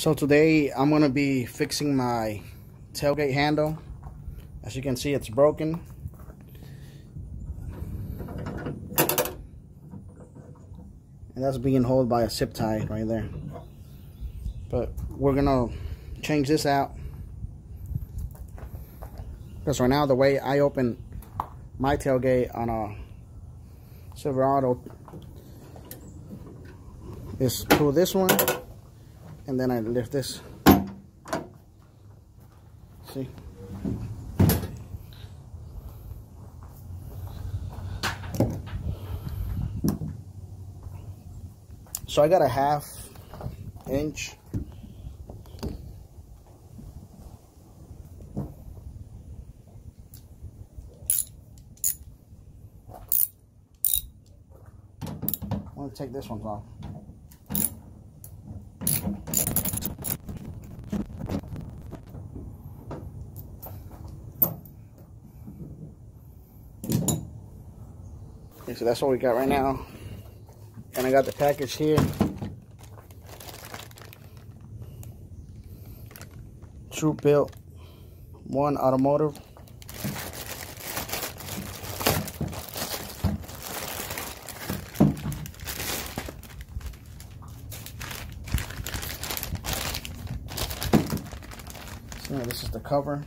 So today I'm going to be fixing my tailgate handle. As you can see it's broken. And that's being held by a zip tie right there. But we're going to change this out. Because right now the way I open my tailgate on a Silverado is pull this one and then I lift this. See? So I got a half inch I'm to take this one off. Okay, so that's what we got right now. And I got the package here. True Built One Automotive. So this is the cover.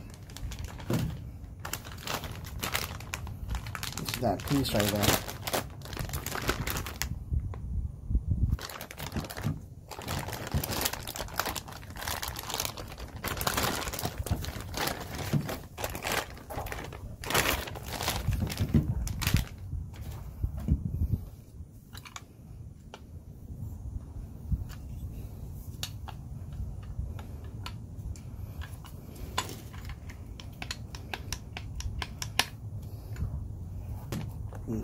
This is that piece right there.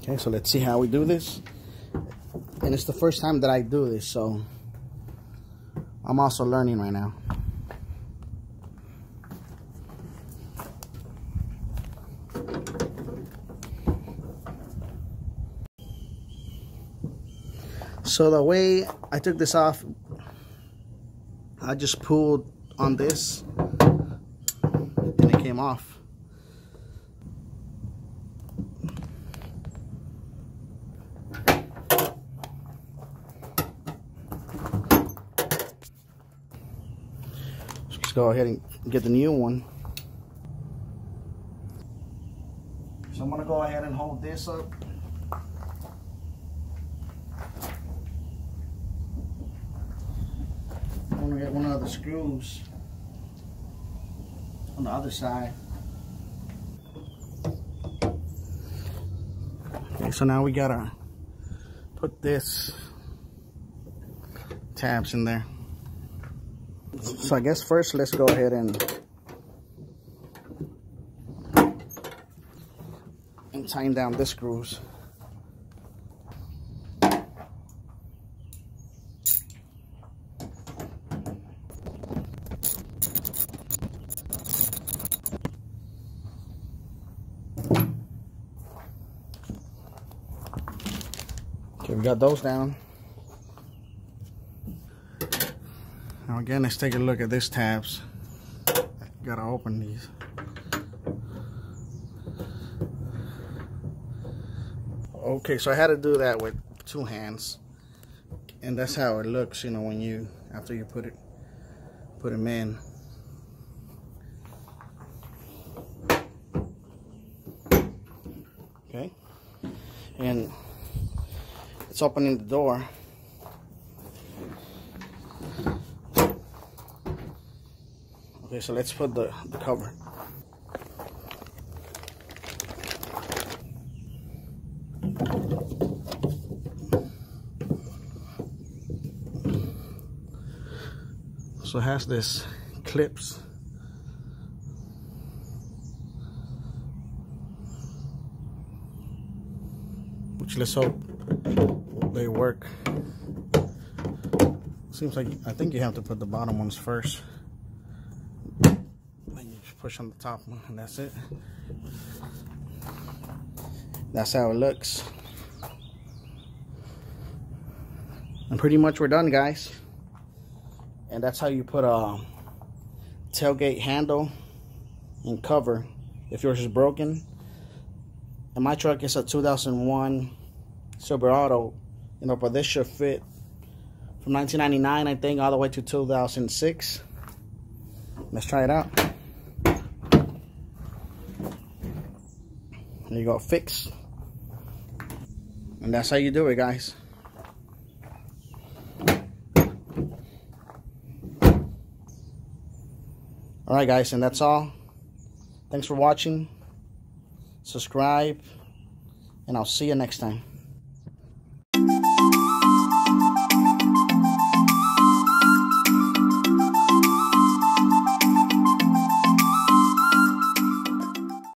Okay, so let's see how we do this. And it's the first time that I do this, so I'm also learning right now. So the way I took this off, I just pulled on this and it came off. Let's go ahead and get the new one. So I'm gonna go ahead and hold this up. I'm gonna get one of the screws on the other side. Okay, so now we gotta put this tabs in there. So I guess first let's go ahead and and tighten down the screws. Okay, we got those down. Now again, let's take a look at these tabs. Gotta open these. Okay, so I had to do that with two hands. And that's how it looks, you know, when you, after you put it, put them in. Okay. And it's opening the door. Okay, so let's put the, the cover. So it has this clips. Which let's hope they work. Seems like, I think you have to put the bottom ones first push on the top one and that's it that's how it looks and pretty much we're done guys And that's how you put a tailgate handle and cover if yours is broken. And my truck is a 2001 Silverado, you know, but this should fit from 1999, I think, all the way to 2006. Let's try it out. There you go, fix. And that's how you do it, guys. Alright, guys, and that's all. Thanks for watching. Subscribe. And I'll see you next time.